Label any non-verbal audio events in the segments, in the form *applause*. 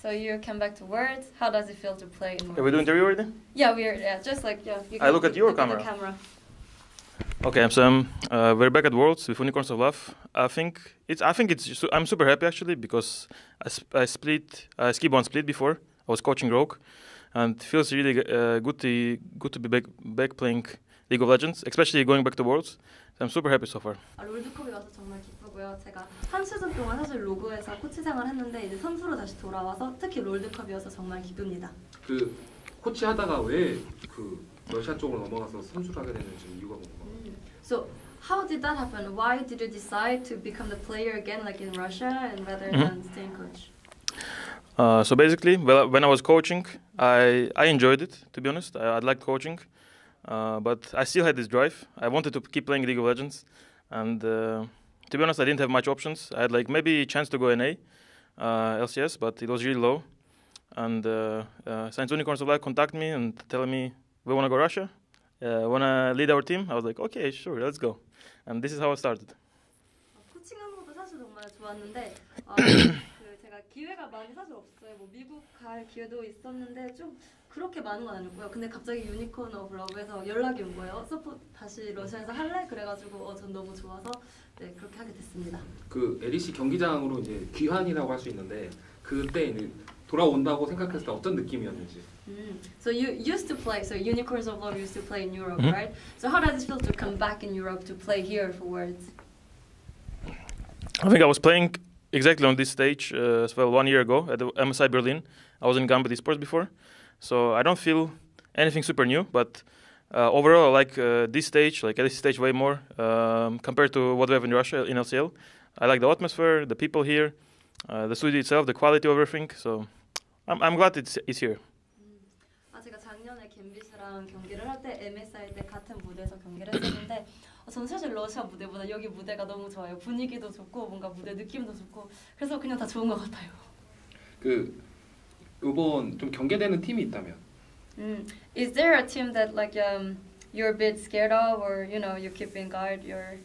So you come back to Worlds. How does it feel to play in Worlds? Are we doing interview already? Yeah, we're yeah, just like yeah. You I look at your look at the camera. camera. Okay, so um, uh, we're back at Worlds with Unicorns of Love. I think it's. I think it's. su- I'm super happy actually because I, sp- I split. I skipped one split before. I was coaching Rogue, and it feels really uh, good to good to be back back playing League of Legends, especially going back to Worlds. So I'm super happy so far. 아, 기쁘고요. 제가 한 시즌 동안 사실 로그에서 코치 생활 했는데 이제 선수로 다시 돌아와서 특히 롤드컵이어서 정말 기쁩니다. 그 코치 하다가 왜그 러시아 쪽으로 넘어가서 선수를 하게 됐는지 이유가 궁금해요. So how did that happen? Why did you decide to become the player again, like in Russia, and rather Mhm. than staying coach? Uh, so basically, well, when I was coaching, I I enjoyed it. To be honest, I, I liked coaching, uh, but I still had this drive. I wanted to keep playing League of Legends, and uh, to be honest, I didn't have much options. I had like maybe a chance to go NA, uh, LCS, but it was really low. And uh, uh, Science Unicorns of Love contacted me and telling me we want to go Russia, uh, want to lead our team. I was like, okay, sure, let's go. And this is how I started. *coughs* 제가 기회가 많이 사실 없어요. 뭐 미국 갈 기회도 있었는데 좀 그렇게 많은 건 아니고요. 근데 갑자기 유니콘 오브 러브에서 연락이 온 거예요. 서포 다시 러시아에서 할래? 그래가지고 어, 전 너무 좋아서 네 그렇게 하게 됐습니다. 그 LEC 경기장으로 이제 귀환이라고 할 수 있는데 그때 이제 돌아온다고 생각했을 때 어떤 느낌이었는지. Mm. So you used to play. So Unicorns of Love used to play in Europe, Mhm. right? So how does it feel to come back in Europe to play here for Words? I think I was playing exactly on this stage uh, as well one year ago at the MSI Berlin. I was in Gambit Esports before, so I don't feel anything super new. But uh, overall, I like uh, this stage, like this stage, way more um, compared to what we have in Russia in LCL. I like the atmosphere, the people here, uh, the studio itself, the quality of everything. So I'm, I'm glad it's, it's here. 아 제가 작년에 갬빗이랑 경기를 할 때 MSI 때 같은 무대에서 경기를 했었는데 어, 저는 사실 러시아 무대보다 여기 무대가 너무 좋아요. 분위기도 좋고 뭔가 무대 느낌도 좋고 그래서 그냥 다 좋은 것 같아요. 그 이번 좀 경계되는 팀이 있다면 음. Is there a team that like um you're a bit scared of or you know you keep in guard your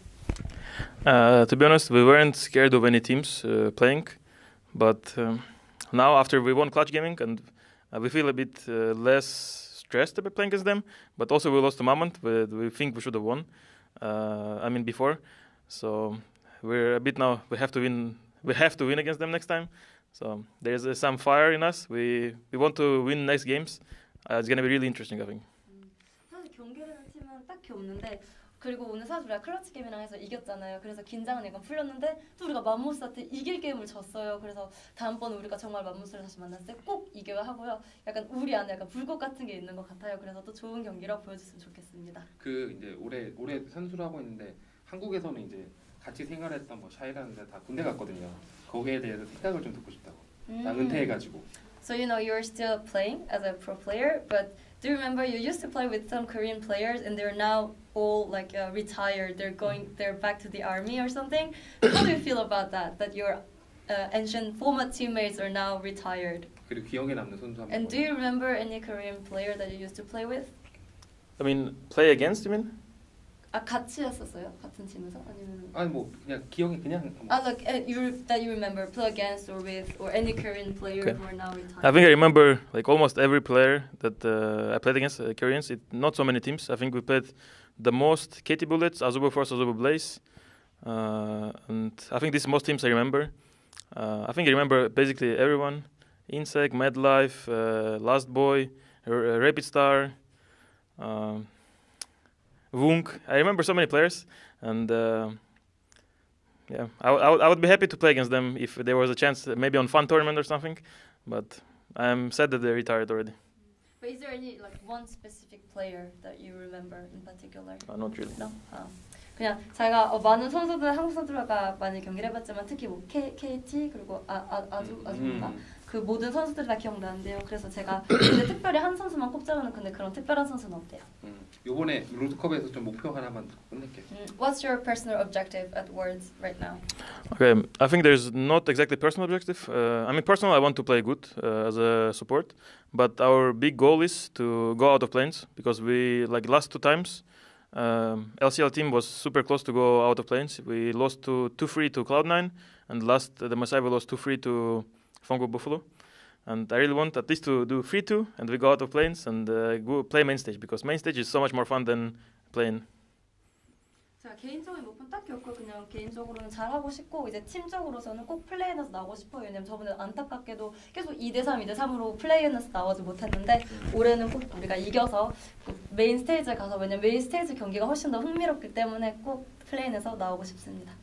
Uh, to be honest, we weren't scared of any teams uh, playing, but um, now after we won Clutch Gaming and uh, we feel a bit uh, less stressed about playing against them. But also we lost a moment. We, we think we should have won. Uh, I mean before, so we're a bit now. We have to win. We have to win against them next time. So there's uh, some fire in us. We we want to win next games. Uh, it's gonna be really interesting, I think. 사실 경기되는 팀은 딱히 없는데 그리고 오늘 사실 우리가 클러치 게임이랑 해서 이겼잖아요. 그래서 긴장은 약간 풀렸는데 또 우리가 맘모스한테 이길 게임을 졌어요. 그래서 다음번에 우리가 정말 맘모스를 다시 만났을 때 꼭 이겨야 하고요. 약간 우리 안에 약간 불꽃 같은 게 있는 것 같아요. 그래서 또 좋은 경기라고 보여줬으면 좋겠습니다. 그 이제 올해 올해 선수를 하고 있는데 한국에서는 이제 같이 생활했던 뭐 샤이라는데 다 군대 갔거든요. 거기에 대해서 생각을 좀 듣고 싶다고. 나 음. 은퇴해가지고. So you know you're still playing as a pro player, but do you remember you used to play with some Korean players and they're now all like uh, retired. They're going, they're back to the army or something. How do you feel about that? That your uh, ancient former teammates are now retired. 그리고 기억에 남는 선수 한 And 분. do you remember any Korean player that you used to play with? I mean, play against. You mean? 아 같이 했었어요? 같은 팀에서 아니면 아니 뭐 그냥 기억이 그냥 뭐 아 like uh, you that you remember play against or with or any Korean player Okay. who are now retired? I think I remember like almost every player that uh, I played against uh, Koreans. It, not so many teams. I think we played the most KT Bullets, Azubu Frost, Azubu Blaze, uh, and I think this is most teams I remember. Uh, I think I remember basically everyone: Insec, Madlife, uh, Lustboy, R- uh, RapidStar, um, Wunk. I remember so many players, and uh, yeah, I, w- I would- I would be happy to play against them if there was a chance, maybe on fun tournament or something. But I'm sad that they're retired already. But is there any like one specific player that you remember in particular? Uh, not really. No. 아, 그냥 제가 어, 많은 선수들 한국 선수들과 많이 경기를 해봤지만 특히 뭐 K, KT 그리고 아, 아, 아주 아주인가 음. 그 모든 다 기억나는데요. 그래서 제가 *clears throat* 근데 특별히 한 선수만 꼽자면 근데 그런 특별한 선수는 없대요. 음, 이번에 롤드컵에서 좀 목표 하나만 끝낼게요. Mm, what's your personal objective at Worlds right now? Okay, I think there's not exactly personal objective. Uh, I mean, personal, I want to play good uh, as a support, but our big goal is to go out of play-ins because we like last two times. Um, LCL team was super close to go out of play-ins. We lost to 2-3 to Cloud9, and last uh, the MSI we lost 2-3 to Fongo Buffalo. and I really want at least to do free two, and we go out of planes and uh, go play main stage because main stage is so much more fun than playing. 제가 개인적인 목표는 딱히 없고 그냥 개인적으로는 잘하고 싶고 이제 팀적으로서는 꼭 플레이엔에서 나오고 싶어요. 왜냐면 저번에 안타깝게도 계속 2대 3, 2대 3으로 플레이엔에서 나오지 못했는데 올해는 꼭 우리가 이겨서 꼭 메인 스테이지에 가서 왜냐면 메인 스테이지 경기가 훨씬 더 흥미롭기 때문에 꼭 플레이엔에서 나오고 싶습니다.